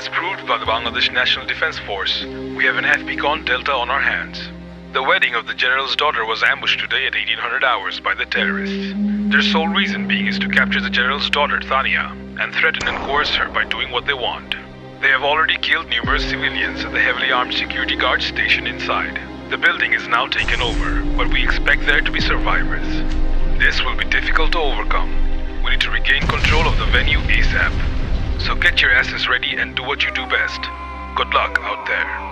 As proved by the Bangladesh National Defense Force, we have an FPCON Delta on our hands. The wedding of the general's daughter was ambushed today at 1800 hours by the terrorists. Their sole reason being is to capture the general's daughter, Thania, and threaten and coerce her by doing what they want. They have already killed numerous civilians at the heavily armed security guard station inside. The building is now taken over, but we expect there to be survivors. This will be difficult to overcome. We need to regain control of the venue ASAP. So get your asses ready and do what you do best. Good luck out there.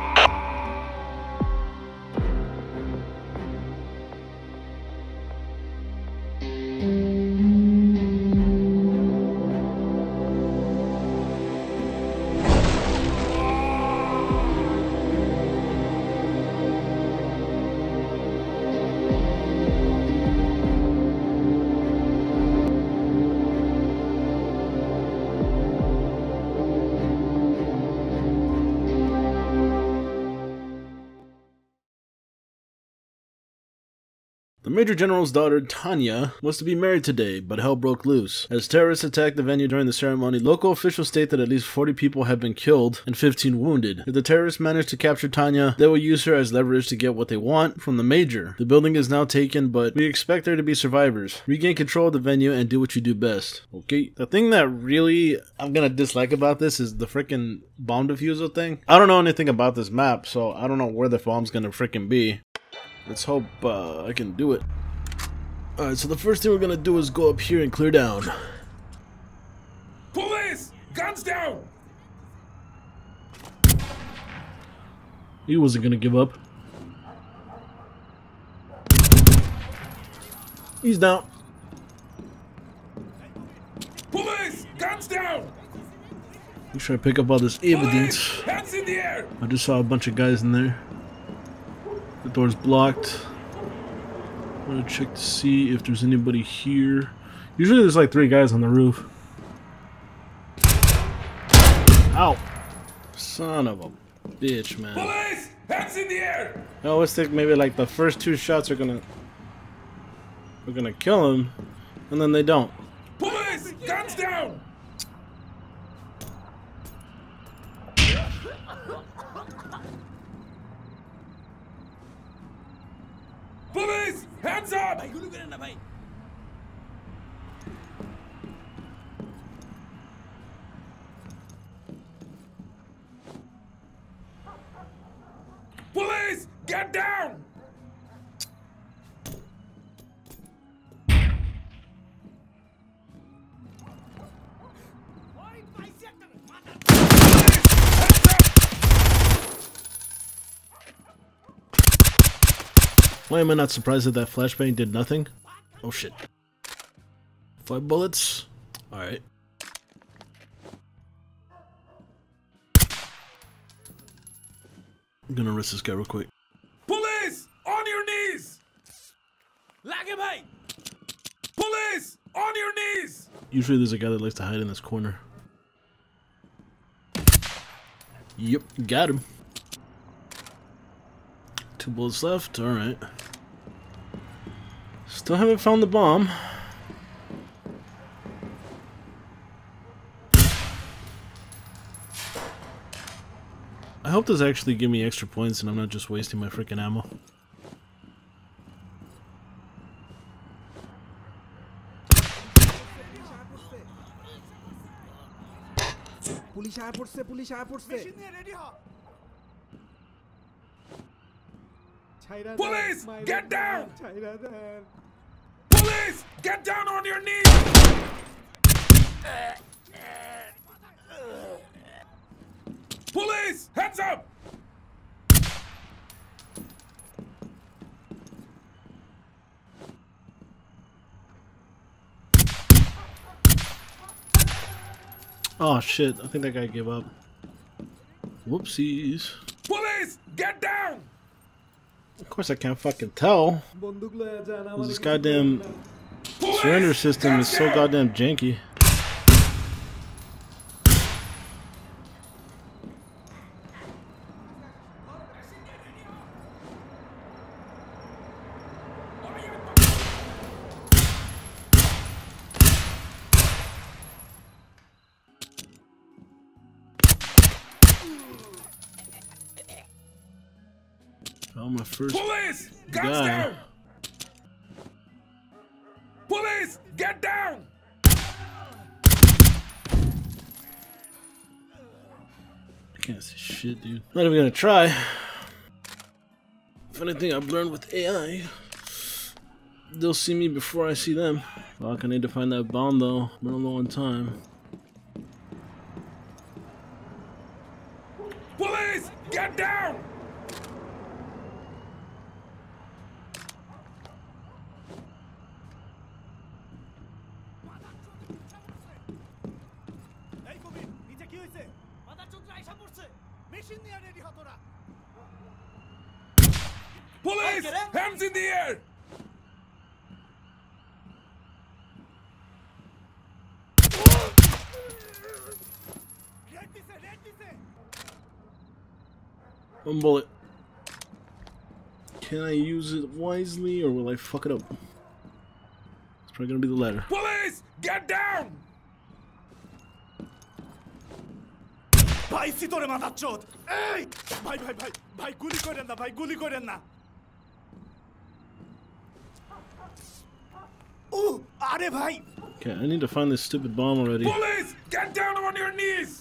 The Major General's daughter, Tanya, was to be married today, but hell broke loose. As terrorists attacked the venue during the ceremony, local officials state that at least 40 people have been killed and 15 wounded. If the terrorists manage to capture Tanya, they will use her as leverage to get what they want from the Major. The building is now taken, but we expect there to be survivors. Regain control of the venue and do what you do best. Okay? The thing that really I'm gonna dislike about this is the freaking bomb diffusal thing. I don't know anything about this map, so I don't know where the bomb's gonna freaking be. Let's hope uh, I can do it. Alright, so the first thing we're gonna do is go up here and clear down. Police! Guns down! He wasn't gonna give up. He's down. Police! Guns down! He's trying to pick up all this evidence. Police! Hands in the air! I just saw a bunch of guys in there. Door's blocked. I'm gonna check to see if there's anybody here. Usually there's like three guys on the roof. Ow! Son of a bitch, man. Police! Hands in the air! I always think maybe like the first two shots are gonna are gonna kill him, and then they don't. Police! Guns down! Police! Hands up! Why am I not surprised that that flashbang did nothing? Oh shit. Five bullets? Alright. I'm gonna arrest this guy real quick. Police! On your knees! Police! On your knees! Usually there's a guy that likes to hide in this corner. Yep, got him. Two bullets left, alright. Still haven't found the bomb. I hope this actually give me extra points and I'm not just wasting my freaking ammo. Police আয় পড়ছে police আয় পড়ছে ছাইরা দেন, Police, মাইরা get দেন, down! ছাইরা দেন। Please, get down on your knees! Police! heads up! Oh shit, I think that guy gave up. Whoopsies. Police! Get down! Of course I can't fucking tell. There's this goddamn Surrender system is so goddamn janky. Oh, my first Police! Guy. Down! Police! Get down! I can't see shit, dude. Not even gonna try. If anything I've learned with AI, they'll see me before I see them. Fuck, I need to find that bomb though. Been a long time. Police! Hands in the air! One bullet. Can I use it wisely or will I fuck it up? It's probably gonna be the latter. Police! Get down! ভাই সিতরে মাদারচোদ এই ভাই ভাই ভাই ভাই গুলি করেন না ভাই গুলি করেন না ও আরে ভাই Okay, I need to find this stupid bomb already. Police! Get down on your knees!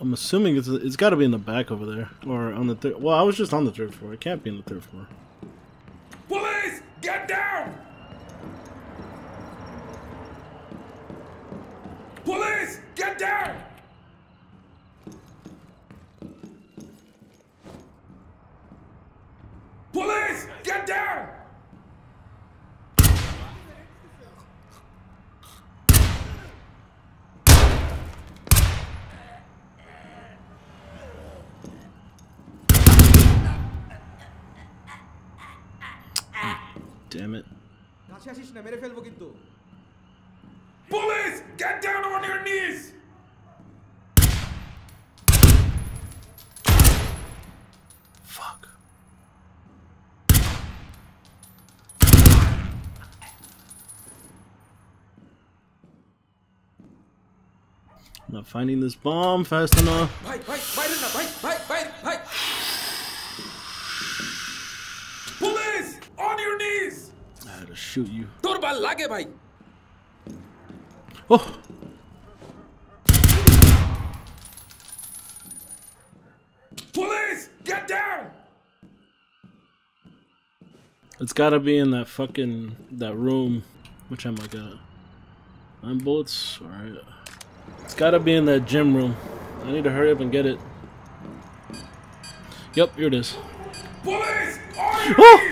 I'm assuming it's it's got to be in the back over there or on the third. Well, I was just on the third floor. It can't be in the third floor. Damn it. কাছে আসিস না মেরে ফেলবো কিন্তু Police! Get down on your knees! Fuck. I'm not finding this bomb fast enough. ভাই ভাই বাইরে না ভাই ভাই ভাই I had to shoot you. তোর ভাল লাগে ভাই Oh! Police! Get down! It's gotta be in that fucking that room. Which am I got? Nine bullets. All right. It's gotta be in that gym room. I need to hurry up and get it. Yep, here it is. Police! On your Oh!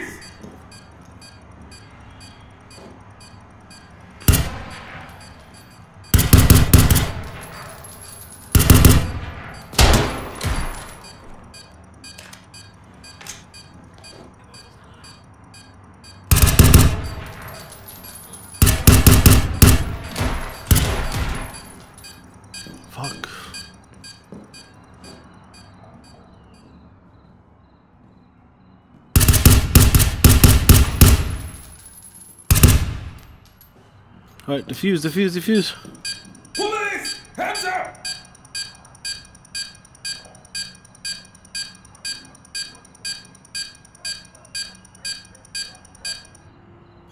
Alright, defuse, defuse, defuse. Police! Hands up!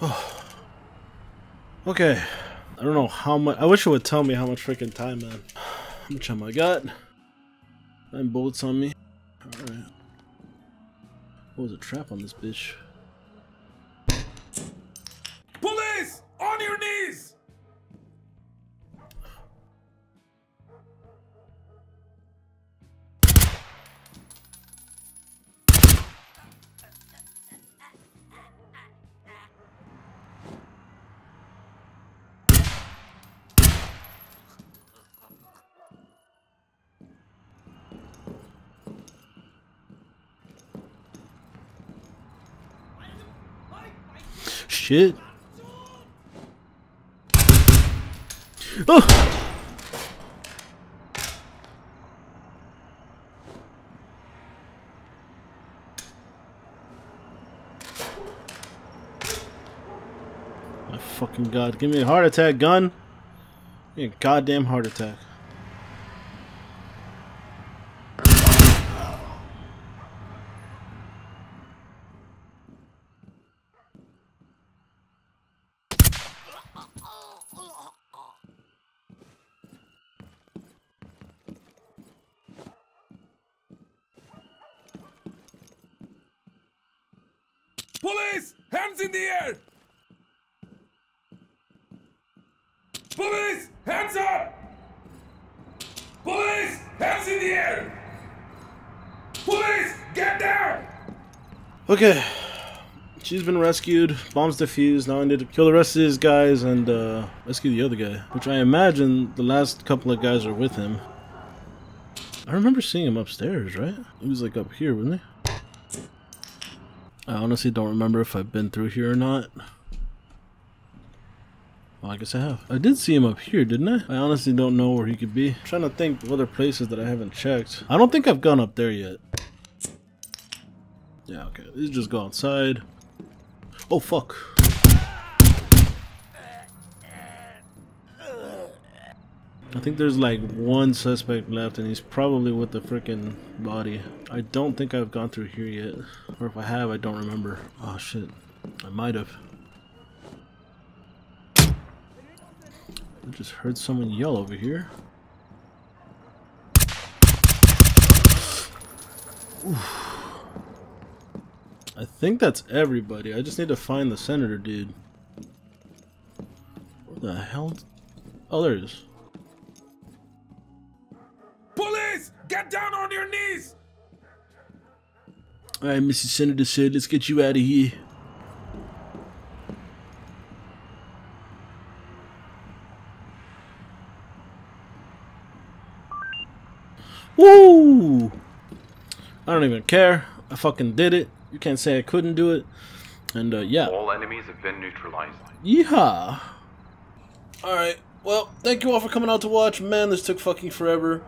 Oh. Okay. I don't know how much. I wish it would tell me how much freaking time, man. How much time I got? Nine bullets on me. Alright. What was a trap on this bitch? Shit. Oh! My fucking god. Give me a heart attack, gun. Give me a goddamn heart attack. hands in the air! Police, hands up! Police, hands in the air! Police, get down! Okay. She's been rescued, bombs defused, now I need to kill the rest of these guys and uh, rescue the other guy. Which I imagine the last couple of guys are with him. I remember seeing him upstairs, right? He was like up here, wasn't he? I honestly don't remember if I've been through here or not. Well, I guess I have. I did see him up here, didn't I? I honestly don't know where he could be. I'm trying to think of other places that I haven't checked. I don't think I've gone up there yet. Yeah, okay. Let's just go outside. Oh, fuck. I think there's like one suspect left and he's probably with the freaking body. I don't think I've gone through here yet. Or if I have, I don't remember. Oh shit. I might have. I just heard someone yell over here. Oof. I think that's everybody. I just need to find the senator dude. Where the hell? Oh, there it is. Police, get down on your knees! Alright, Mrs. Senator said, let's get you out of here. Woo! I don't even care. I fucking did it. You can't say I couldn't do it. And uh, yeah. All enemies have been neutralized. Yeehaw! Alright, well, thank you all for coming out to watch. Man, this took fucking forever.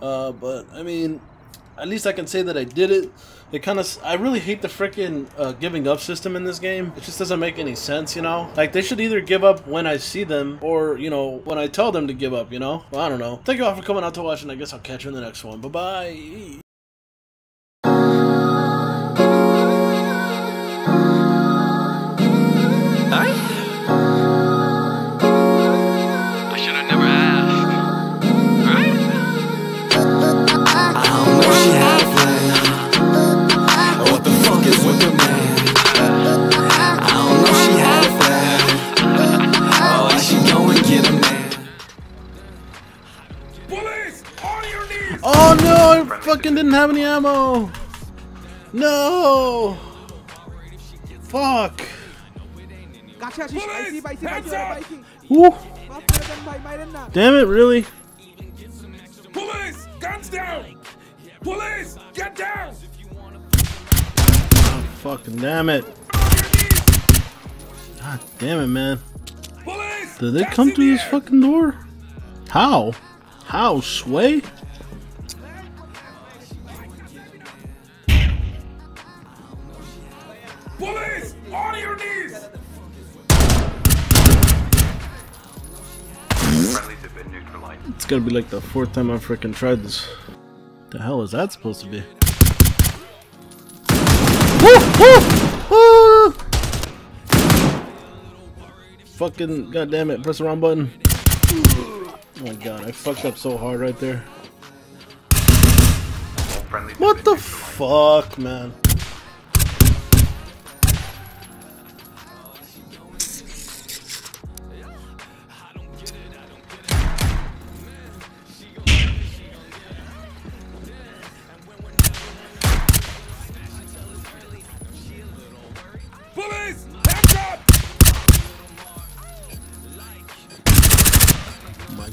Uh, but, I mean, at least I can say that I did it. It kind of, I really hate the freaking uh, giving up system in this game. It just doesn't make any sense, you know? Like, they should either give up when I see them, or, you know, when I tell them to give up, you know? Well, I don't know. Thank you all for coming out to watch, and I guess I'll catch you in the next one. Bye-bye! Oh no, I fucking didn't have any ammo. No. Fuck. Damn it, really? Police, guns down. Police, get down. Oh, fucking damn it. God damn it, man. Police, Did they come through this fucking door? How? How, Sway? Been neutralized. It's gonna be like the fourth time I've freaking tried this. The hell is that supposed to be? Fucking goddamn it! Press the wrong button. Oh my god! I fucked up so hard right there. All friendlies have What the fuck, man?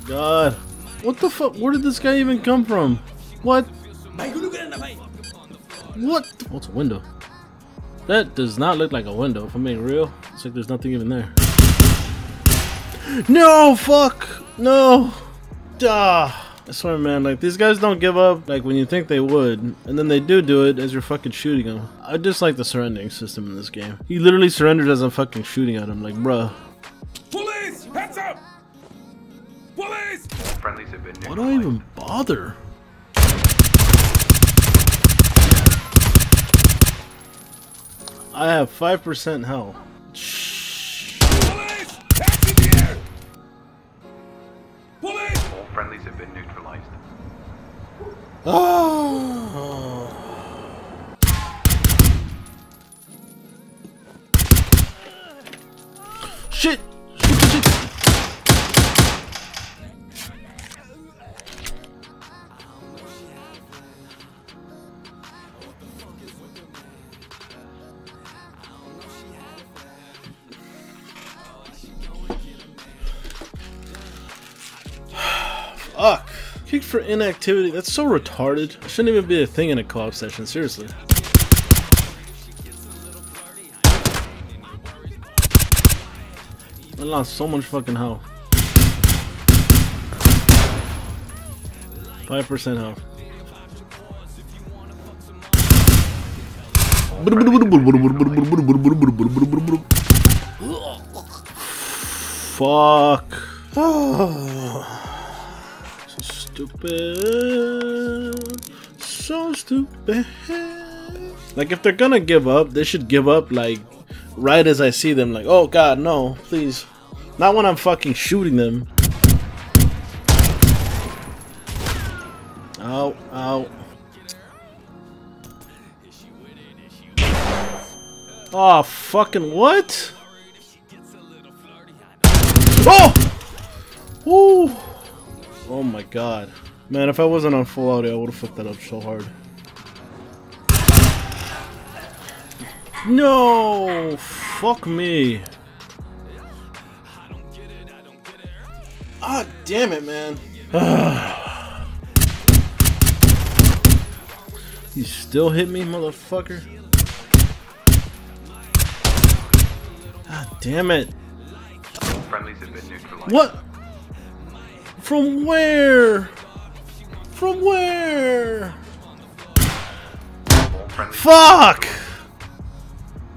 God. What the fuck? Where did this guy even come from? What? What? Oh, What's a window? That does not look like a window, if I'm being real. It's like there's nothing even there. No! Fuck! No! Duh! I swear, man, like, these guys don't give up, like, when you think they would, and then they do do it as you're fucking shooting them. I dislike the surrendering system in this game. He literally surrendered as I'm fucking shooting at him, like, bruh. Why do I even bother? I have 5% health. Shh. Police, hands in the air! Police! All friendlies have been neutralized. Oh. Fuck. Kicked for inactivity. That's so retarded. Shouldn't even be a thing in a co-op session, seriously. I lost so much fucking health. 5% health. Fuck. stupid. So stupid. Like, if they're gonna give up, they should give up, like, right as I see them. Like, oh god, no, please. Not when I'm fucking shooting them. Ow, ow. Oh, fucking what? Oh! Woo! Oh my god. Man, if I wasn't on full audio, I would have fucked that up so hard. No! Fuck me. Ah, damn it, man. you still hit me, motherfucker? Ah, damn it. Friendlies have been neutralized. What? From where? From where? Fuck!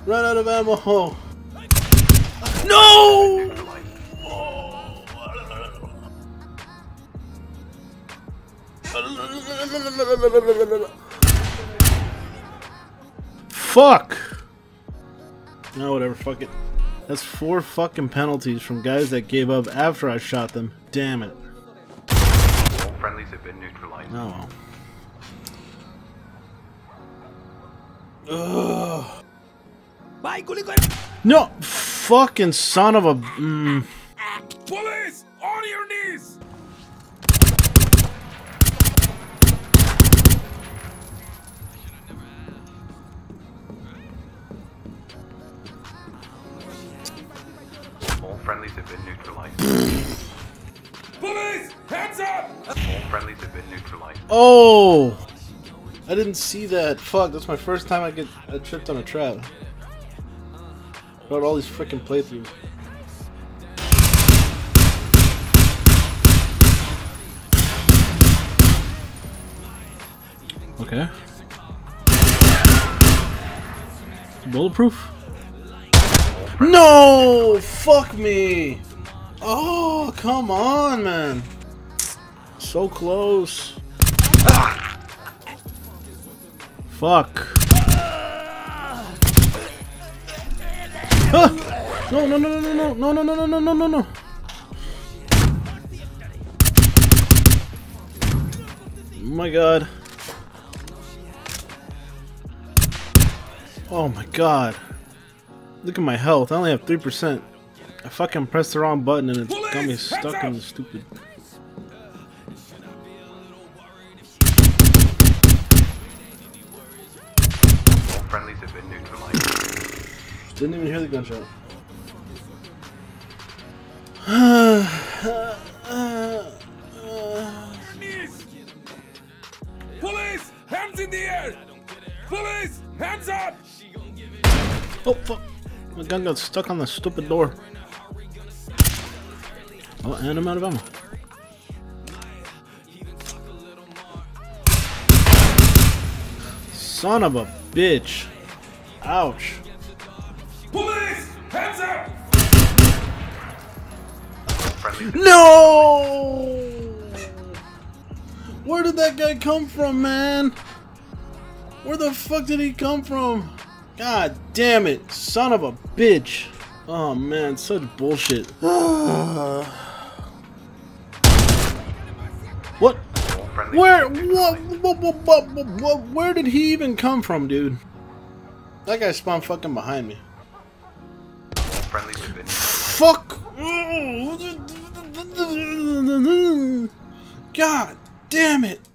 Run out of ammo. No! Fuck! No, whatever, fuck it. That's four fucking penalties from guys that gave up after I shot them. Damn it been neutralized. Oh well. No! Fucking son of a. Mm. Police! On your knees! All friendlies have been neutralized. Police! Hands up! All friendlies have been neutralized. Oh! I didn't see that. Fuck, that's my first time I get I tripped on a trap. About all these freaking playthroughs. Okay. Bulletproof? No! Fuck me! Oh, come on, man. So close. Fuck. Ah! No, no, no, no, no, no, no, no, no, no, no, no, no. Oh my god. Oh my god. Look at my health. I only have 3%. I fucking pressed the wrong button and it got me stuck in the stupid. Friendlies have been neutralized. Didn't even hear the gunshot. Police! Hands in the air! Police! Hands up! Oh fuck! My gun got stuck on the stupid door. Oh, and I'm out of ammo. Son of a bitch. Ouch. Police! Hands up! No! Where did that guy come from, man? Where the fuck did he come from? God damn it. Son of a bitch. Oh man, such bullshit. what? Where? What, what, what, what? Where did he even come from, dude? That guy spawned fucking behind me. All friendlies have been Fuck! God damn it!